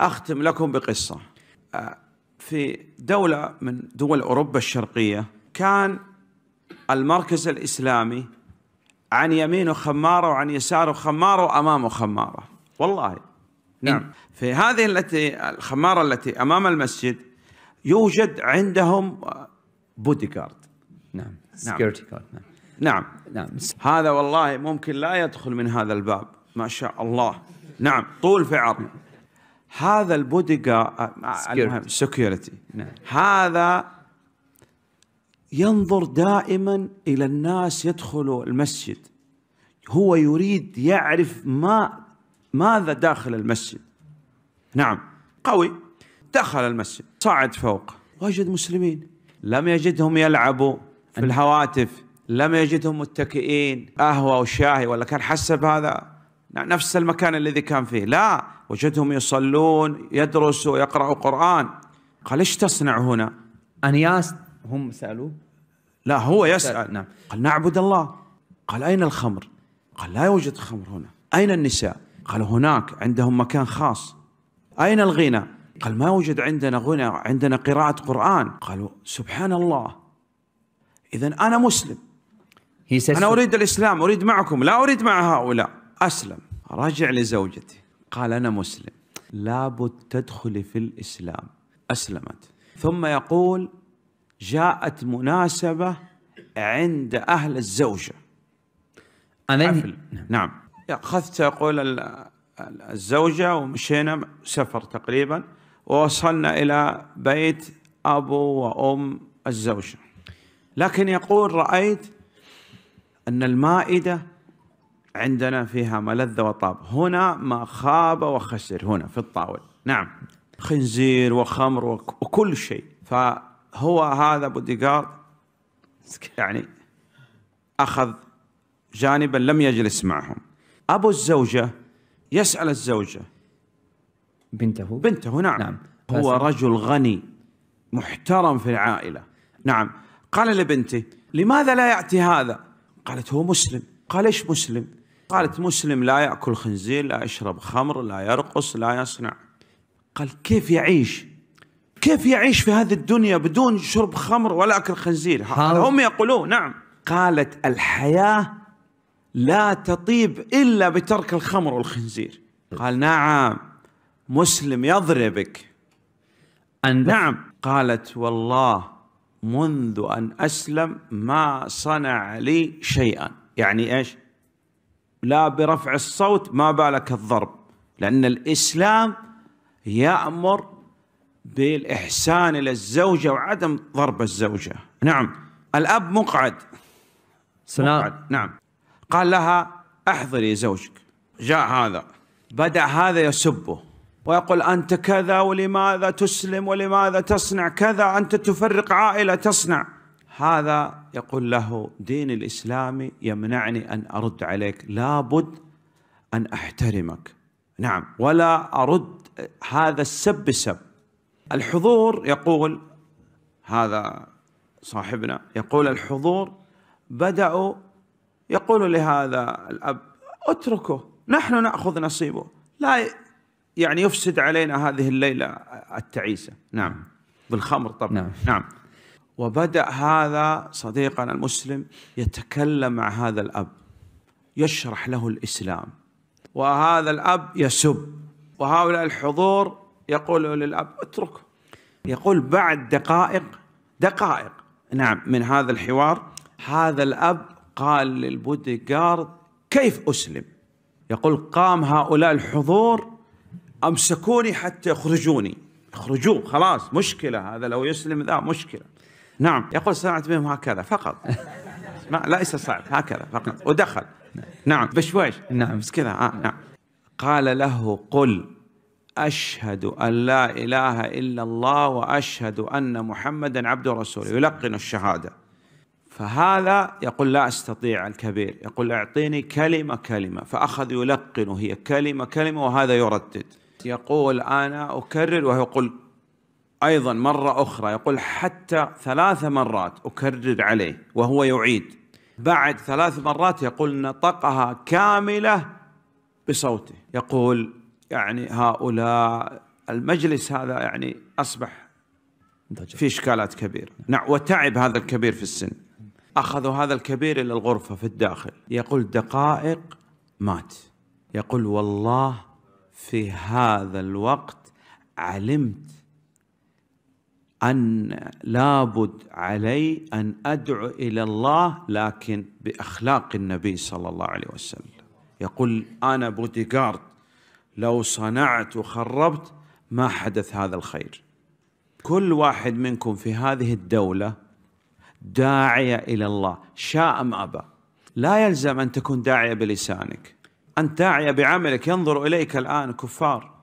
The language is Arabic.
أختم لكم بقصة. آه، في دولة من دول أوروبا الشرقية كان المركز الإسلامي عن يمينه خمارة وعن يساره خمارة وأمامه خمارة. والله. نعم. في هذه التي الخمارة التي أمام المسجد يوجد عندهم بودي جارد نعم. security guard. نعم. نعم. نعم. هذا والله ممكن لا يدخل من هذا الباب. ما شاء الله. نعم. طول في عرض. هذا ال bodyguard security نعم. هذا ينظر دائما إلى الناس يدخلوا المسجد. هو يريد يعرف ما ماذا داخل المسجد. نعم. قوي. دخل المسجد. صعد فوق. وجد مسلمين. لم يجدهم يلعبوا في الهواتف. لم يجدهم متكئين. قهوة وشاي ولا كان حسب هذا؟ نفس المكان الذي كان فيه. لا وجدهم يصلون يدرسوا يقرأوا قرآن. قال إيش تصنع هنا؟ أنياس هم سالوه لا هو يسأل. نعم. قال نعبد الله. قال أين الخمر؟ قال لا يوجد خمر هنا. أين النساء؟ قال هناك عندهم مكان خاص. أين الغنى؟ قال ما يوجد عندنا غنى عندنا قراءة قرآن. قالوا سبحان الله إذا أنا مسلم. أنا أريد الإسلام أريد معكم لا أريد مع هؤلاء. أسلم. رجع لزوجتي. قال أنا مسلم. لابد تدخلي في الإسلام. أسلمت. ثم يقول جاءت مناسبة عند أهل الزوجة. حفل نعم. أخذت يقول ال- ال- الزوجة ومشينا سفر تقريبا. ووصلنا إلى بيت أبو وأم الزوجة. لكن يقول رأيت أن المائدة عندنا فيها ملذ وطاب. هنا ما خاب وخسر هنا في الطاولة. نعم. خنزير وخمر وك- وكل شيء. فهو هذا بوديغارد يعني أخذ جانبا لم يجلس معهم. أبو الزوجة يسأل الزوجة. بنته؟ بنته نعم, نعم. هو رجل غني محترم في العائلة. نعم. قال لبنته لماذا لا يأتي هذا؟ قالت هو مسلم. قال إيش مسلم؟ قالت مسلم لا يأكل خنزير لا يشرب خمر لا يرقص لا يصنع. قال كيف يعيش؟ كيف يعيش في هذه الدنيا بدون شرب خمر ولا أكل خنزير؟ هم يقولون نعم. قالت الحياة لا تطيب إلا بترك الخمر والخنزير. قال نعم مسلم يضربك. the- نعم. قالت والله منذ أن أسلم ما صنع لي شيئا. يعني إيش؟ لا برفع الصوت ما بالك الضرب لأن الإسلام يأمر بالإحسان إلى الزوجة وعدم ضرب الزوجة. نعم. الأب مقعد. now مقعد. نعم. قال لها أحضري زوجك. جاء هذا. بدأ هذا يسبه. ويقول أنت كذا ولماذا تسلم ولماذا تصنع؟ كذا أنت تفرق عائلة تصنع. هذا يقول له دين الإسلام يمنعني أن أرد عليك لابد أن أحترمك. نعم ولا أرد هذا السب بسب. الحضور يقول هذا صاحبنا يقول الحضور بدأوا يقول لهذا الأب اتركه نحن نأخذ نصيبه. لا يعني يفسد علينا هذه الليلة التعيسة. نعم بالخمر طبعا. نعم. نعم. وبدأ هذا صديقنا المسلم يتكلم مع هذا الأب يشرح له الإسلام. وهذا الأب يسب. وهؤلاء الحضور يقولوا للأب اتركه يقول بعد دقائق. دقائق. نعم من هذا الحوار هذا الأب قال للبودي جارد كيف أسلم؟ يقول قام هؤلاء الحضور أمسكوني حتى يخرجوني. اخرجوه خلاص مشكلة هذا لو يسلم ذا مشكلة. نعم يقول سمعت بهم هكذا فقط. ما ليس صعب هكذا فقط. ودخل. نعم بشويش. نعم. بس كذا آه نعم. قال له قل أشهد أن لا إله إلا الله وأشهد أن محمدا عبده ورسوله يلقن الشهادة. فهذا يقول لا أستطيع الكبير. يقول أعطيني كلمة كلمة. فأخذ يلقن هي كلمة كلمة وهذا يردد. يقول أنا أكرر وهو يقول أيضا مرة أخرى يقول حتى ثلاث مرات أكرر عليه وهو يعيد. بعد ثلاث مرات يقول نطقها كاملة بصوته. يقول يعني هؤلاء المجلس هذا يعني أصبح. في إشكالات كبيرة. نعم وتعب هذا الكبير في السن. أخذوا هذا الكبير إلى الغرفة في الداخل. يقول دقائق مات. يقول والله في هذا الوقت علمت أن لابد علي أن أدعو إلى الله لكن بأخلاق النبي صلى الله عليه وسلم. يقول أنا بوديغارد لو صنعت وخربت ما حدث هذا الخير. كل واحد منكم في هذه الدولة داعية إلى الله شاء أم أبى. لا يلزم أن تكون داعية بلسانك. أنت داعية بعملك ينظر إليك الآن كفار.